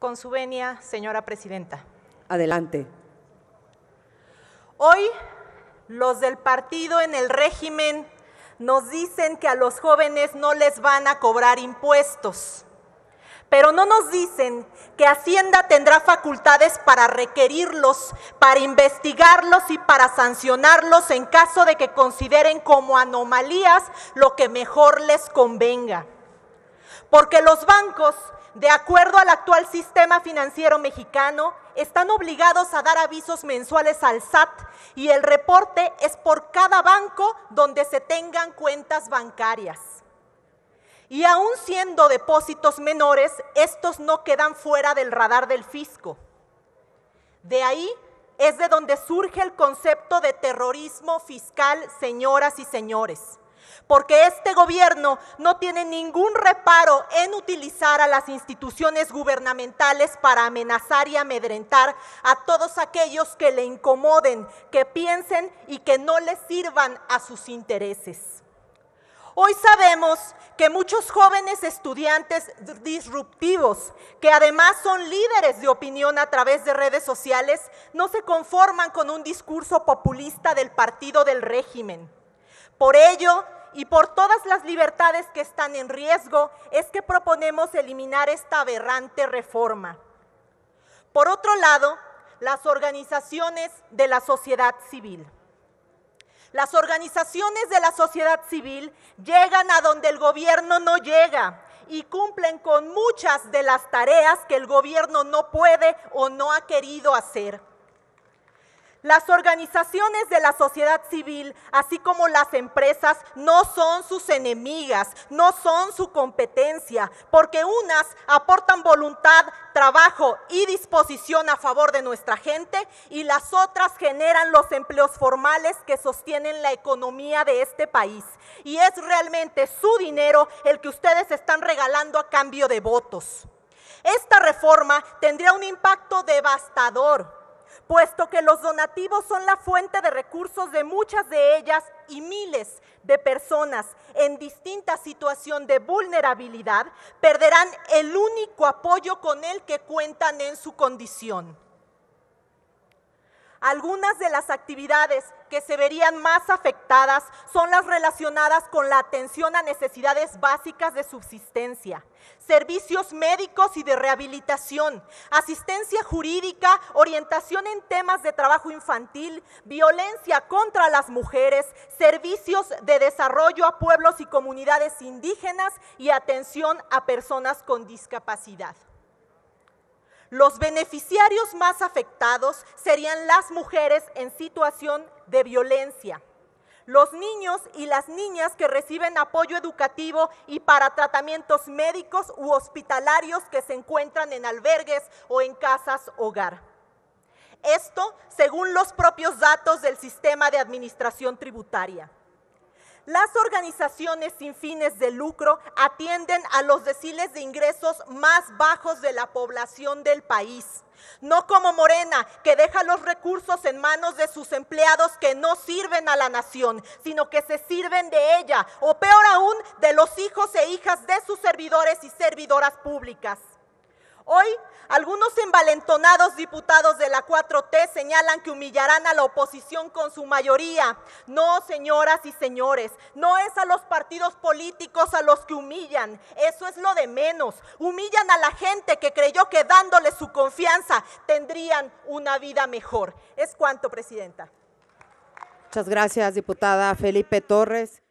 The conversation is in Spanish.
Con su venia, señora presidenta. Adelante. Hoy los del partido en el régimen nos dicen que a los jóvenes no les van a cobrar impuestos, pero no nos dicen que Hacienda tendrá facultades para requerirlos, para investigarlos y para sancionarlos en caso de que consideren como anomalías lo que mejor les convenga. Porque los bancos de acuerdo al actual sistema financiero mexicano, están obligados a dar avisos mensuales al SAT y el reporte es por cada banco donde se tengan cuentas bancarias. Y aún siendo depósitos menores, estos no quedan fuera del radar del fisco. De ahí es de donde surge el concepto de terrorismo fiscal, señoras y señores porque este gobierno no tiene ningún reparo en utilizar a las instituciones gubernamentales para amenazar y amedrentar a todos aquellos que le incomoden, que piensen y que no le sirvan a sus intereses. Hoy sabemos que muchos jóvenes estudiantes disruptivos, que además son líderes de opinión a través de redes sociales, no se conforman con un discurso populista del partido del régimen. Por ello, y por todas las libertades que están en riesgo es que proponemos eliminar esta aberrante reforma. Por otro lado, las organizaciones de la sociedad civil. Las organizaciones de la sociedad civil llegan a donde el gobierno no llega y cumplen con muchas de las tareas que el gobierno no puede o no ha querido hacer. Las organizaciones de la sociedad civil, así como las empresas, no son sus enemigas, no son su competencia, porque unas aportan voluntad, trabajo y disposición a favor de nuestra gente y las otras generan los empleos formales que sostienen la economía de este país. Y es realmente su dinero el que ustedes están regalando a cambio de votos. Esta reforma tendría un impacto devastador puesto que los donativos son la fuente de recursos de muchas de ellas y miles de personas en distinta situación de vulnerabilidad perderán el único apoyo con el que cuentan en su condición. Algunas de las actividades que se verían más afectadas son las relacionadas con la atención a necesidades básicas de subsistencia, servicios médicos y de rehabilitación, asistencia jurídica, orientación en temas de trabajo infantil, violencia contra las mujeres, servicios de desarrollo a pueblos y comunidades indígenas y atención a personas con discapacidad. Los beneficiarios más afectados serían las mujeres en situación de violencia, los niños y las niñas que reciben apoyo educativo y para tratamientos médicos u hospitalarios que se encuentran en albergues o en casas hogar. Esto según los propios datos del sistema de administración tributaria. Las organizaciones sin fines de lucro atienden a los deciles de ingresos más bajos de la población del país. No como Morena, que deja los recursos en manos de sus empleados que no sirven a la nación, sino que se sirven de ella, o peor aún, de los hijos e hijas de sus servidores y servidoras públicas. Hoy, algunos envalentonados diputados de la 4T señalan que humillarán a la oposición con su mayoría. No, señoras y señores, no es a los partidos políticos a los que humillan. Eso es lo de menos. Humillan a la gente que creyó que dándole su confianza tendrían una vida mejor. Es cuanto, Presidenta. Muchas gracias, diputada Felipe Torres.